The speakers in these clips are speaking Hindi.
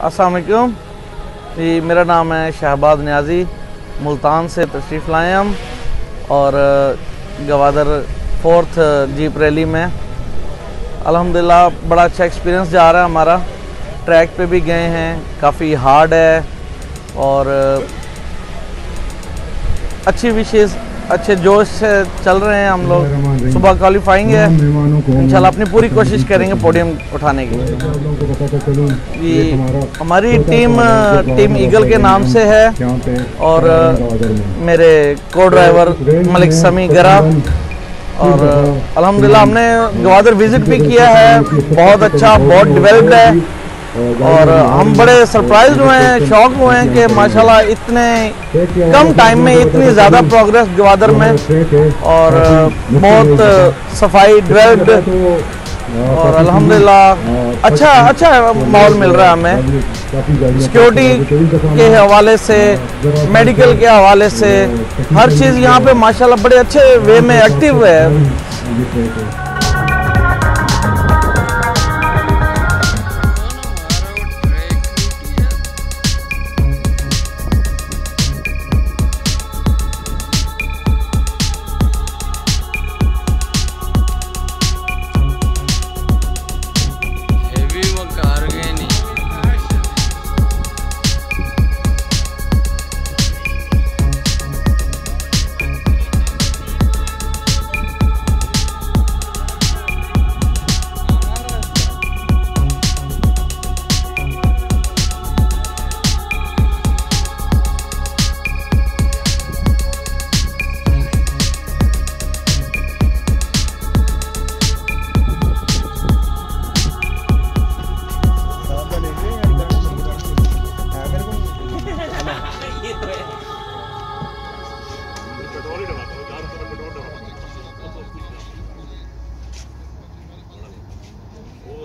असलकुम जी, मेरा नाम है शहबाज न्याजी। मुल्तान से तशरीफ़ लाए हम। और गवादर फोर्थ जीप रैली में। अल्हम्दुलिल्लाह, बड़ा अच्छा एक्सपीरियंस जा रहा है हमारा। ट्रैक पे भी गए हैं। काफ़ी हार्ड है। और अच्छी विशेष अच्छे जोश से चल रहे हैं हम लोग। सुबह क्वालिफाइंग है। इंशाल्लाह अपनी पूरी कोशिश करेंगे पोडियम उठाने की। ये हमारी टीम टीम ईगल के नाम से है। और मेरे को ड्राइवर मलिक समी गरा और अल्हम्दुलिल्लाह हमने गवादर विज़िट भी किया है। बहुत अच्छा बहुत डेवलप्ड है। और हम बड़े सरप्राइज़ हुए हैं शौक हुए हैं कि माशाल्लाह इतने कम टाइम में इतनी ज़्यादा प्रोग्रेस गवादर में और बहुत सफ़ाई डेवलप्ड और अल्हम्दुलिल्लाह अच्छा अच्छा माहौल मिल रहा है हमें सिक्योरिटी के हवाले से मेडिकल के हवाले से हर चीज़ यहाँ पे माशाल्लाह बड़े अच्छे वे में एक्टिव है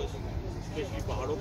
मौसम है पहाड़ों